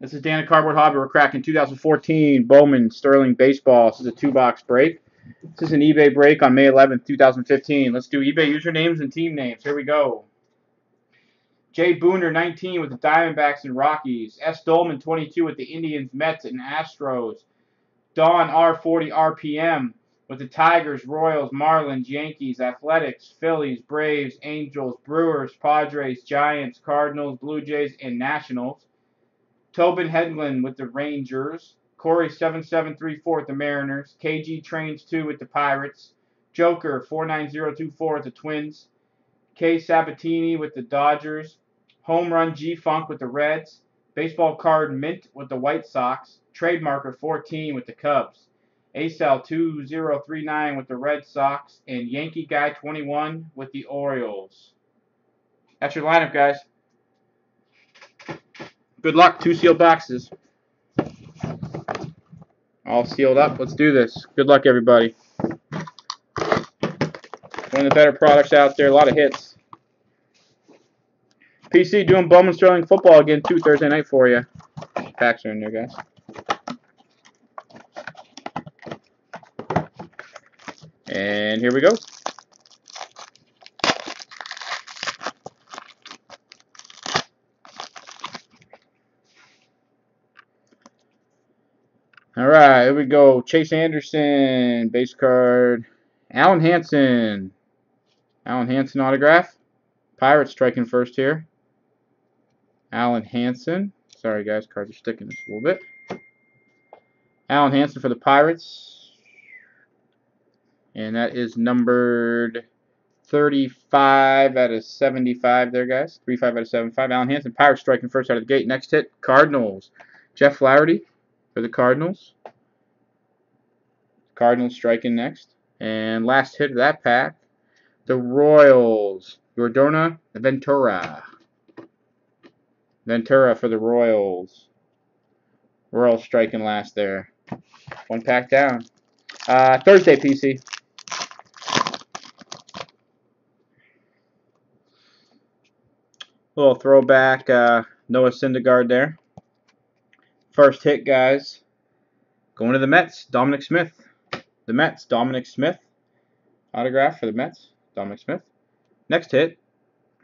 This is Dan at Cardboard Hobby. We're cracking 2014 Bowman Sterling Baseball. This is a two-box break. This is an eBay break on May 11th, 2015. Let's do eBay usernames and team names. Here we go. Jay Booner, 19, with the Diamondbacks and Rockies. S. Dolman, 22, with the Indians, Mets, and Astros. Don R40 RPM, with the Tigers, Royals, Marlins, Yankees, Athletics, Phillies, Braves, Angels, Brewers, Padres, Giants, Cardinals, Blue Jays, and Nationals. Tobin Hedlund with the Rangers. Corey 7734 with the Mariners. KG Trains 2 with the Pirates. Joker 49024 with the Twins. K Sabatini with the Dodgers. Home Run G Funk with the Reds. Baseball card Mint with the White Sox. Trademarker 14 with the Cubs. ASAL 2039 with the Red Sox. And Yankee Guy 21 with the Orioles. That's your lineup, guys. Good luck. Two sealed boxes. All sealed up. Let's do this. Good luck, everybody. One of the better products out there. A lot of hits. PC doing Bowman Sterling football again, too, Thursday night for you. Packs are in there, guys. And here we go. All right, here we go. Chase Anderson, base card. Alen Hanson. Alen Hanson autograph. Pirates striking first here. Alen Hanson. Sorry, guys, cards are sticking just a little bit. Alen Hanson for the Pirates. And that is numbered 35 out of 75 there, guys. 35 out of 75. Alen Hanson, Pirates striking first out of the gate. Next hit, Cardinals. Jeff Flaherty for the Cardinals. Cardinals striking next. And last hit of that pack, the Royals. Yordano Ventura. Ventura for the Royals. Royals striking last there. One pack down. Uh, Thursday, PC. Little throwback uh, Noah Syndergaard there. First hit, guys. Going to the Mets, Dominic Smith. The Mets, Dominic Smith. Autograph for the Mets, Dominic Smith. Next hit,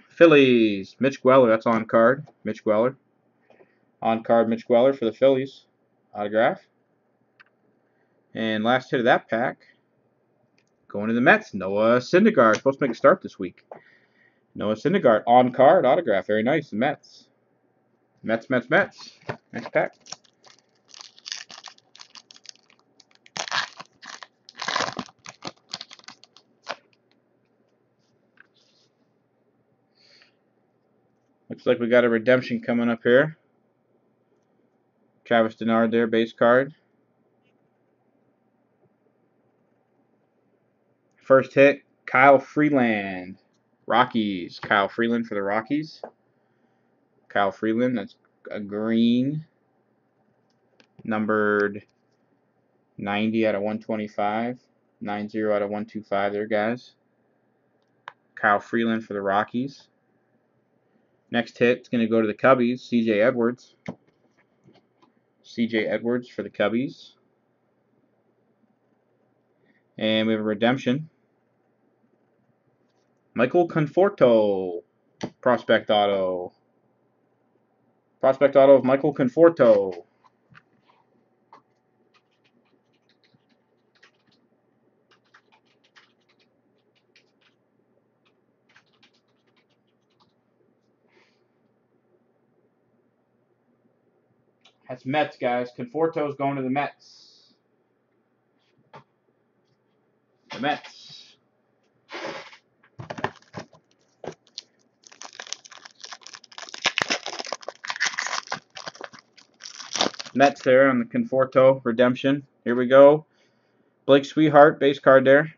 Phillies, Mitch Gueller. That's on card, Mitch Gueller. On card, Mitch Gueller for the Phillies. Autograph. And last hit of that pack, going to the Mets, Noah Syndergaard. Supposed to make a start this week. Noah Syndergaard, on card, autograph. Very nice, the Mets. Mets, Mets, Mets. Next pack. Looks like we got a redemption coming up here. Travis Denard there, base card. First hit, Kyle Freeland. Rockies. Kyle Freeland for the Rockies. Kyle Freeland, that's a green. Numbered 90 out of 125. 90 out of 125 there, guys. Kyle Freeland for the Rockies. Next hit is going to go to the Cubbies, CJ Edwards. CJ Edwards for the Cubbies. And we have a redemption. Michael Conforto, prospect auto. Prospect auto of Michael Conforto. That's Mets, guys. Conforto's going to the Mets. The Mets. Mets there on the Conforto redemption. Here we go. Blake Swihart, base card there.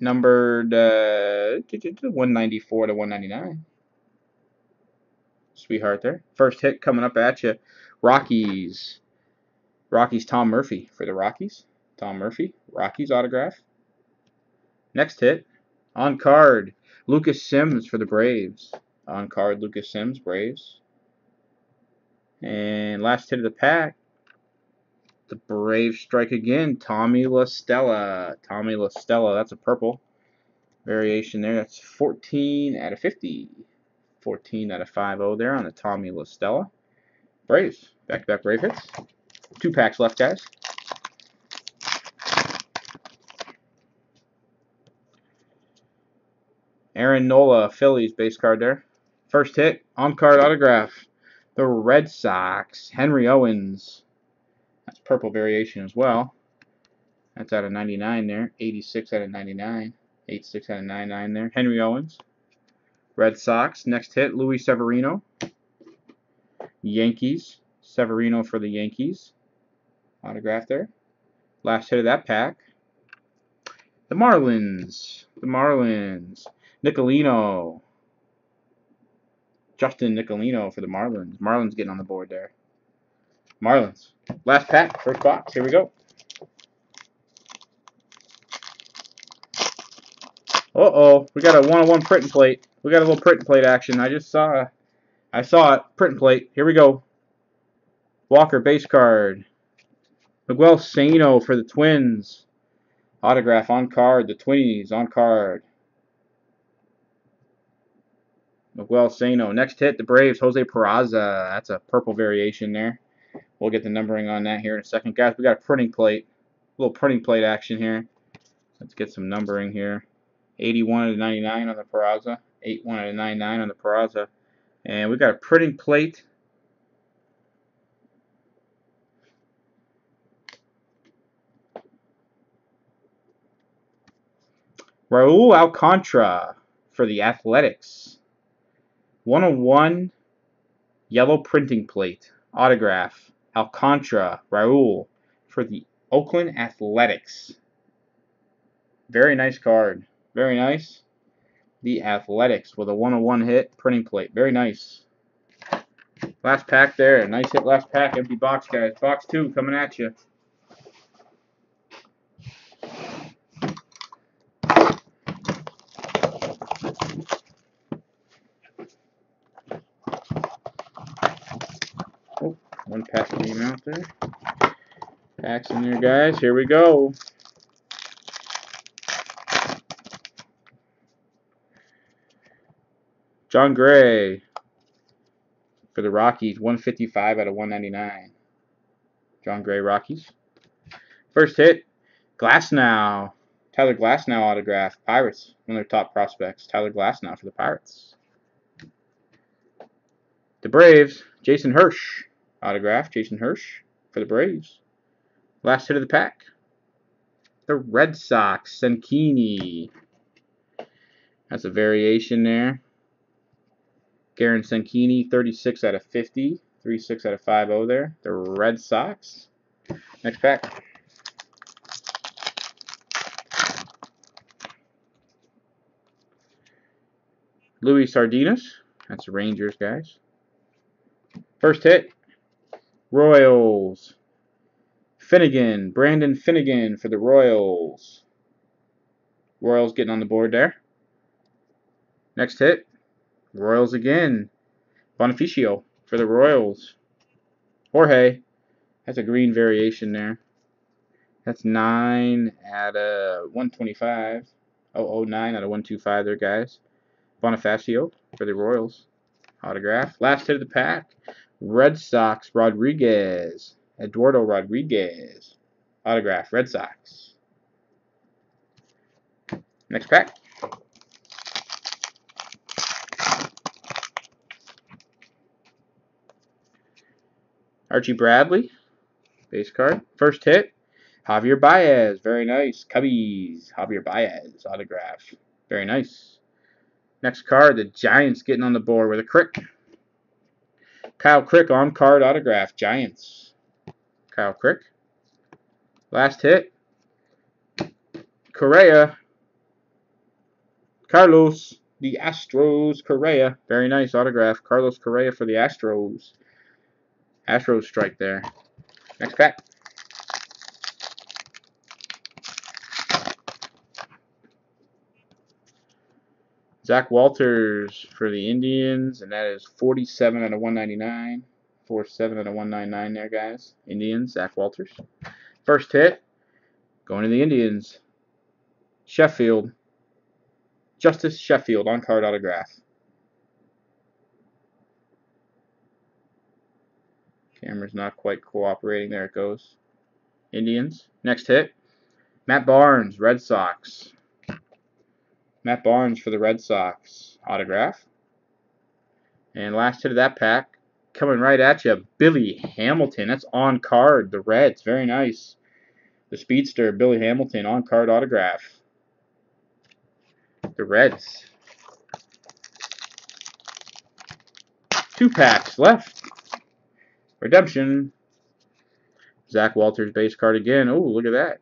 Numbered uh, 194 to 199. Swihart there. First hit coming up at you. Rockies. Rockies Tom Murphy for the Rockies. Tom Murphy. Rockies autograph. Next hit. On card. Lucas Sims for the Braves. On card Lucas Sims, Braves. And last hit of the pack, the Brave strike again. Tommy La Stella. Tommy La Stella. That's a purple variation there. That's 14 out of 50. 14 out of 5 there on the Tommy La Stella. Braves. Back-to-back -back Brave hits. Two packs left, guys. Aaron Nola, Phillies base card there. First hit, on card autograph. The Red Sox, Henry Owens. That's purple variation as well. That's out of 99 there. 86 out of 99. 86 out of 99 there. Henry Owens. Red Sox. Next hit, Luis Severino. Yankees. Severino for the Yankees. Autograph there. Last hit of that pack. The Marlins. The Marlins. Nicolino. Justin Nicolino for the Marlins. Marlins getting on the board there. Marlins. Last pack, first box. Here we go. Uh-oh. We got a one-on-one print and plate. We got a little printing plate action. I just saw I saw it. Print plate. Here we go. Walker base card. Miguel Sano for the Twins. Autograph on card. The Twinnies on card. Miguel Sano. Next hit, the Braves, Jose Peraza. That's a purple variation there. We'll get the numbering on that here in a second. Guys, we got a printing plate. A little printing plate action here. Let's get some numbering here. 81 to 99 on the Peraza. 81 to 99 on the Peraza. And we got a printing plate. Raul Alcantara for the Athletics. 101 yellow printing plate autograph Alcantara Raul for the Oakland Athletics. Very nice card. Very nice. The Athletics with a 101 hit printing plate. Very nice. Last pack there. Nice hit last pack. Empty box, guys. Box two coming at you. Oh, one pack came out there. Packs in there, guys. Here we go. Jon Gray for the Rockies, 155 out of 199. John Gray Rockies. First hit, Glasnow. Tyler Glasnow autograph. Pirates, one of their top prospects. Tyler Glasnow for the Pirates. The Braves, Jason Hursh autograph, Jason Hursh for the Braves. Last hit of the pack. The Red Sox, Cecchini. That's a variation there. Garin Cecchini, 36 out of 50. 36 out of 50 there. The Red Sox. Next pack. Luis Sardinas. That's Rangers, guys. First hit, Royals. Finnegan, Brandon Finnegan for the Royals. Royals getting on the board there. Next hit, Royals again. Bonifacio for the Royals. Jorge, that's a green variation there. That's 9 out of 125. Oh, 09 out of 125 there, guys. Bonifacio for the Royals. Autograph. Last hit of the pack. Red Sox, Rodriguez. Eduardo Rodriguez. Autograph, Red Sox. Next pack. Archie Bradley. Base card. First hit. Javier Baez. Very nice. Cubbies. Javier Baez. Autograph. Very nice. Next card. The Giants getting on the board with a crick. Kyle Crick on card autograph. Giants. Kyle Crick. Last hit. Correa. Carlos. The Astros. Correa. Very nice autograph. Carlos Correa for the Astros. Astros strike there. Next pack. Zach Walters for the Indians, and that is 47 out of 199. 47 out of one nine nine there, guys. Indians, Zach Walters. First hit, going to the Indians. Sheffield. Justus Sheffield on card autograph. Camera's not quite cooperating. There it goes. Indians. Next hit. Matt Barnes, Red Sox. Matt Barnes for the Red Sox. Autograph. And last hit of that pack. Coming right at you. Billy Hamilton. That's on card. The Reds. Very nice. The Speedster, Billy Hamilton. On card autograph. The Reds. Two packs left. Redemption. Zach Walters base card again. Oh, look at that.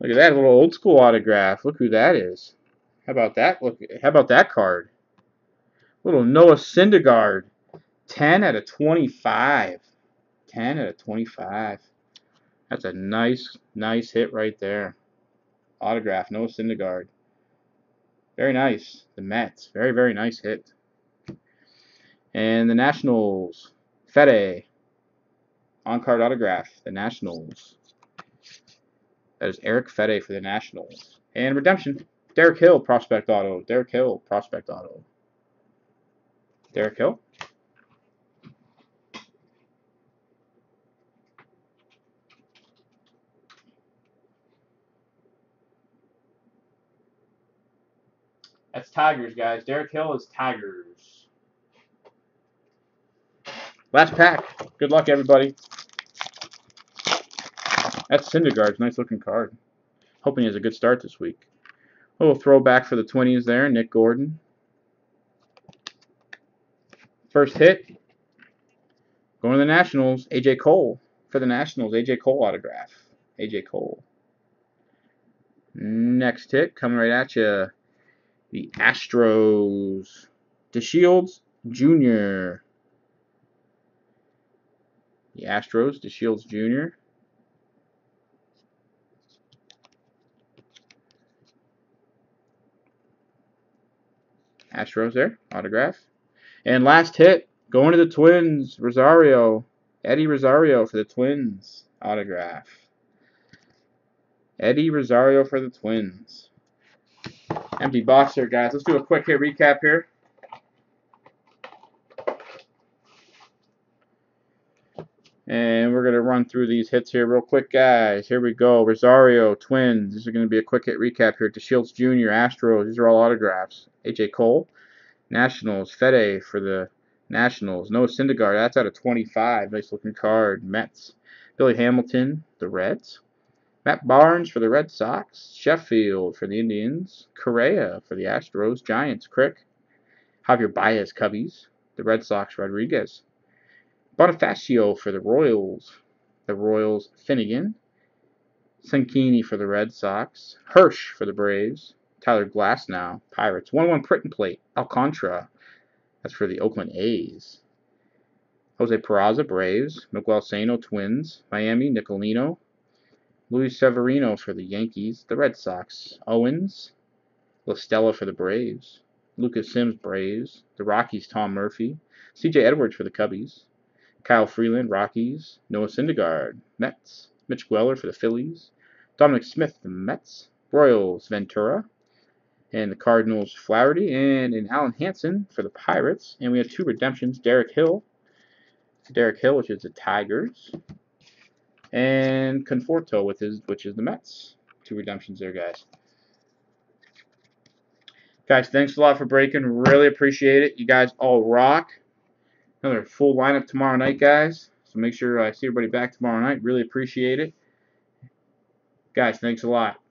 Look at that little old school autograph. Look who that is. How about that? Look. How about that card? Little Noah Syndergaard. 10 out of 25. 10 out of 25. That's a nice, nice hit right there. Autograph, Noah Syndergaard. Very nice. The Mets. Very, very nice hit. And the Nationals, Fedde, on-card autograph, the Nationals. That is Erick Fedde for the Nationals. And redemption, Derek Hill, prospect auto. Derek Hill, prospect auto. Derek Hill. That's Tigers, guys. Derek Hill is Tigers. Last pack. Good luck, everybody. That's Syndergaard's nice looking card. Hoping he has a good start this week. A little throwback for the 20s there, Nick Gordon. First hit. Going to the Nationals, AJ Cole. For the Nationals, AJ Cole autograph. AJ Cole. Next hit, coming right at you. The Astros. DeShields Jr. The Astros, DeShields Jr. Astros there, autograph. And last hit, going to the Twins, Rosario. Eddie Rosario for the Twins, autograph. Eddie Rosario for the Twins. Empty box here, guys. Let's do a quick hit recap here. And we're going to run through these hits here real quick, guys. Here we go. Rosario, Twins. This is going to be a quick hit recap here. DeShields Jr., Astros. These are all autographs. A.J. Cole, Nationals. Fedde for the Nationals. Noah Syndergaard. That's out of 25. Nice looking card. Mets. Billy Hamilton, the Reds. Matt Barnes for the Red Sox. Sheffield for the Indians. Correa for the Astros. Giants. Crick. Javier Baez, Cubbies. The Red Sox. Rodriguez. Bonifacio for the Royals. The Royals, Finnegan. Cecchini for the Red Sox. Hursh for the Braves. Tyler Glasnow, Pirates. 1-1 print and plate, Alcantara. That's for the Oakland A's. Jose Peraza, Braves. Miguel Sano, Twins. Miami, Nicolino. Luis Severino for the Yankees. The Red Sox. Owens. La Stella for the Braves. Lucas Sims, Braves. The Rockies, Tom Murphy. C.J. Edwards for the Cubbies. Kyle Freeland, Rockies. Noah Syndergaard, Mets. Mitch Gueller for the Phillies. Dominic Smith, the Mets. Royals, Ventura. And the Cardinals, Flaherty. And an Alen Hanson for the Pirates. And we have two redemptions. Derek Hill. Derek Hill, which is the Tigers. And Conforto, with his, which is the Mets. Two redemptions there, guys. Guys, thanks a lot for breaking. Really appreciate it. You guys all rock. Another full lineup tomorrow night, guys. So make sure I see everybody back tomorrow night. Really appreciate it. Guys, thanks a lot.